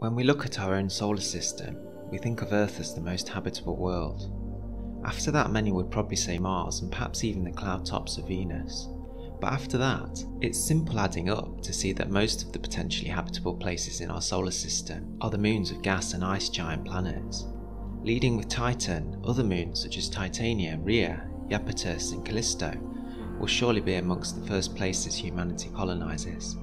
When we look at our own solar system, we think of Earth as the most habitable world. After that, many would probably say Mars and perhaps even the cloud tops of Venus. But after that, it's simple adding up to see that most of the potentially habitable places in our solar system are the moons of gas and ice giant planets. Leading with Titan, other moons such as Titania, Rhea, Iapetus, and Callisto will surely be amongst the first places humanity colonises.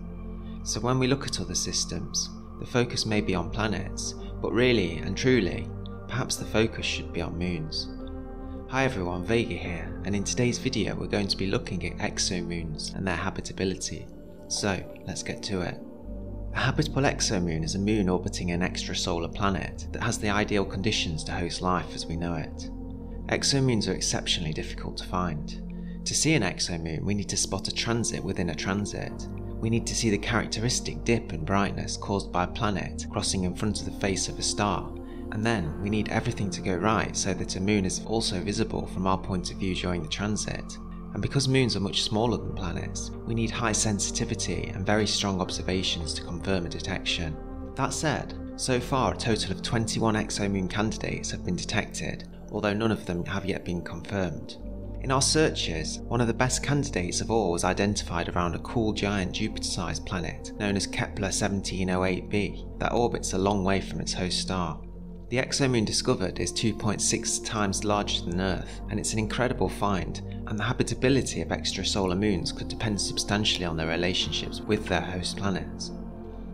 So when we look at other systems, the focus may be on planets, but really and truly, perhaps the focus should be on moons. Hi everyone, Vega here, and in today's video we're going to be looking at exomoons and their habitability. So, let's get to it. A habitable exomoon is a moon orbiting an extrasolar planet that has the ideal conditions to host life as we know it. Exomoons are exceptionally difficult to find. To see an exomoon, we need to spot a transit within a transit, we need to see the characteristic dip in brightness caused by a planet crossing in front of the face of a star, and then we need everything to go right so that a moon is also visible from our point of view during the transit. And because moons are much smaller than planets, we need high sensitivity and very strong observations to confirm a detection. That said, so far a total of 21 exomoon candidates have been detected, although none of them have yet been confirmed. In our searches, one of the best candidates of all was identified around a cool giant Jupiter-sized planet known as Kepler 1708b that orbits a long way from its host star. The exomoon discovered is 2.6 times larger than Earth, and it's an incredible find, and the habitability of extrasolar moons could depend substantially on their relationships with their host planets.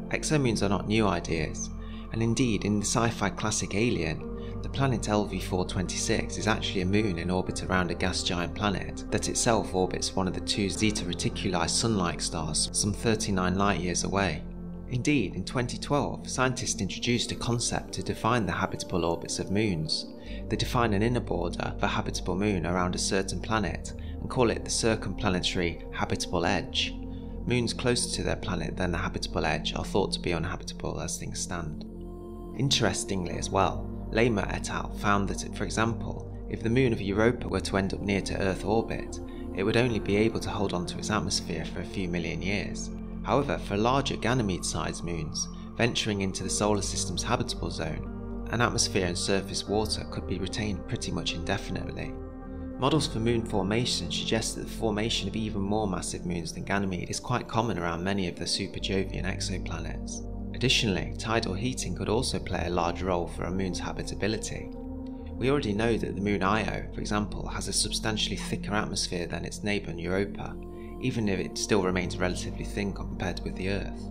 Exomoons are not new ideas, and indeed in the sci-fi classic Alien, the planet LV-426 is actually a moon in orbit around a gas giant planet that itself orbits one of the two Zeta Reticuli sun-like stars some 39 light-years away. Indeed, in 2012, scientists introduced a concept to define the habitable orbits of moons. They define an inner border of a habitable moon around a certain planet and call it the circumplanetary habitable edge. Moons closer to their planet than the habitable edge are thought to be uninhabitable as things stand. Interestingly as well, Lehmer et al. found that, for example, if the moon of Europa were to end up near to Earth orbit, it would only be able to hold onto its atmosphere for a few million years. However, for larger Ganymede-sized moons, venturing into the solar system's habitable zone, an atmosphere and surface water could be retained pretty much indefinitely. Models for moon formation suggest that the formation of even more massive moons than Ganymede is quite common around many of the super Jovian exoplanets. Additionally, tidal heating could also play a large role for a moon's habitability. We already know that the moon Io, for example, has a substantially thicker atmosphere than its neighbour Europa, even if it still remains relatively thin compared with the Earth.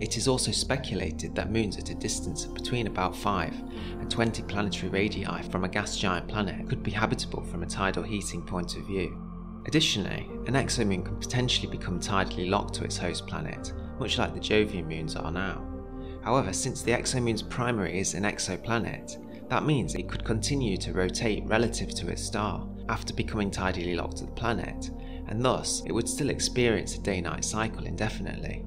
It is also speculated that moons at a distance of between about 5 and 20 planetary radii from a gas giant planet could be habitable from a tidal heating point of view. Additionally, an exomoon can potentially become tidally locked to its host planet, much like the Jovian moons are now. However, since the exomoon's primary is an exoplanet, that means it could continue to rotate relative to its star after becoming tidally locked to the planet, and thus it would still experience a day-night cycle indefinitely.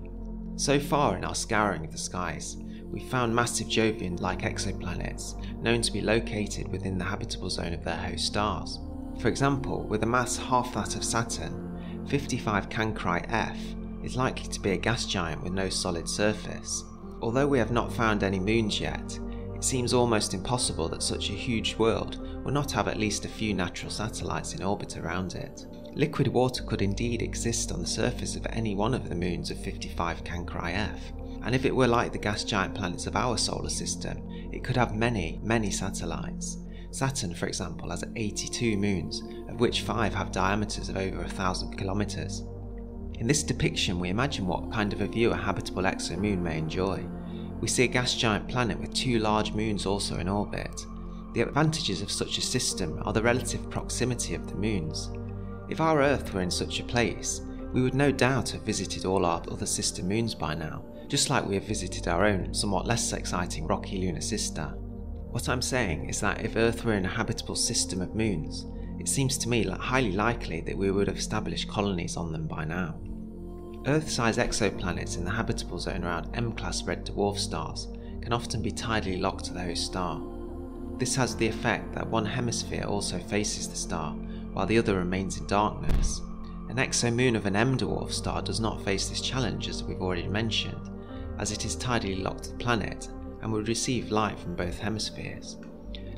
So far in our scouring of the skies, we've found massive Jovian-like exoplanets known to be located within the habitable zone of their host stars. For example, with a mass half that of Saturn, 55 Cancri F is likely to be a gas giant with no solid surface, Although we have not found any moons yet, it seems almost impossible that such a huge world will not have at least a few natural satellites in orbit around it. Liquid water could indeed exist on the surface of any one of the moons of 55 Cancri F, and if it were like the gas giant planets of our solar system, it could have many, many satellites. Saturn, for example, has 82 moons, of which 5 have diameters of over a thousand kilometres. In this depiction, we imagine what kind of a view a habitable exomoon may enjoy. We see a gas giant planet with two large moons also in orbit. The advantages of such a system are the relative proximity of the moons. If our Earth were in such a place, we would no doubt have visited all our other sister moons by now, just like we have visited our own, somewhat less exciting rocky lunar sister. What I'm saying is that if Earth were in a habitable system of moons, it seems to me highly likely that we would have established colonies on them by now. Earth-sized exoplanets in the habitable zone around M-class red dwarf stars can often be tidally locked to the host star. This has the effect that one hemisphere also faces the star, while the other remains in darkness. An exomoon of an M-dwarf star does not face this challenge as we've already mentioned, as it is tidally locked to the planet, and would receive light from both hemispheres.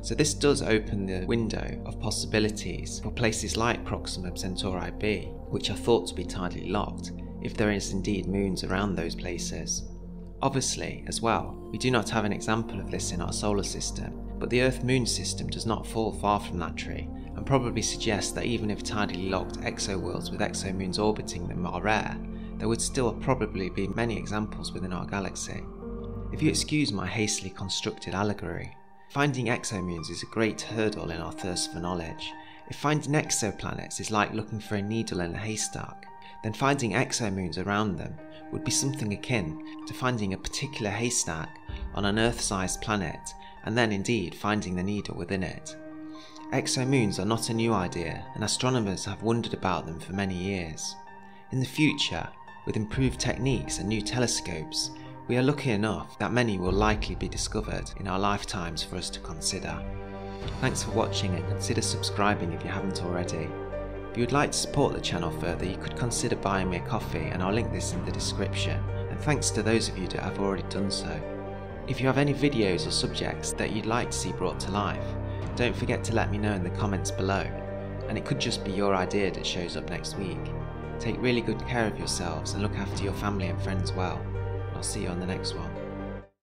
So this does open the window of possibilities for places like Proxima Centauri b, which are thought to be tidally locked, if there is indeed moons around those places. Obviously, as well, we do not have an example of this in our solar system, but the Earth-Moon system does not fall far from that tree, and probably suggests that even if tidally locked exoworlds with exomoons orbiting them are rare, there would still probably be many examples within our galaxy. If you excuse my hastily constructed allegory, finding exomoons is a great hurdle in our thirst for knowledge. If finding exoplanets is like looking for a needle in a haystack, then finding exomoons around them would be something akin to finding a particular haystack on an Earth sized planet and then indeed finding the needle within it. Exomoons are not a new idea, and astronomers have wondered about them for many years. In the future, with improved techniques and new telescopes, we are lucky enough that many will likely be discovered in our lifetimes for us to consider. Thanks for watching and consider subscribing if you haven't already. If you would like to support the channel further, you could consider buying me a coffee and I'll link this in the description, and thanks to those of you that have already done so. If you have any videos or subjects that you'd like to see brought to life, don't forget to let me know in the comments below, and it could just be your idea that shows up next week. Take really good care of yourselves and look after your family and friends well. I'll see you on the next one.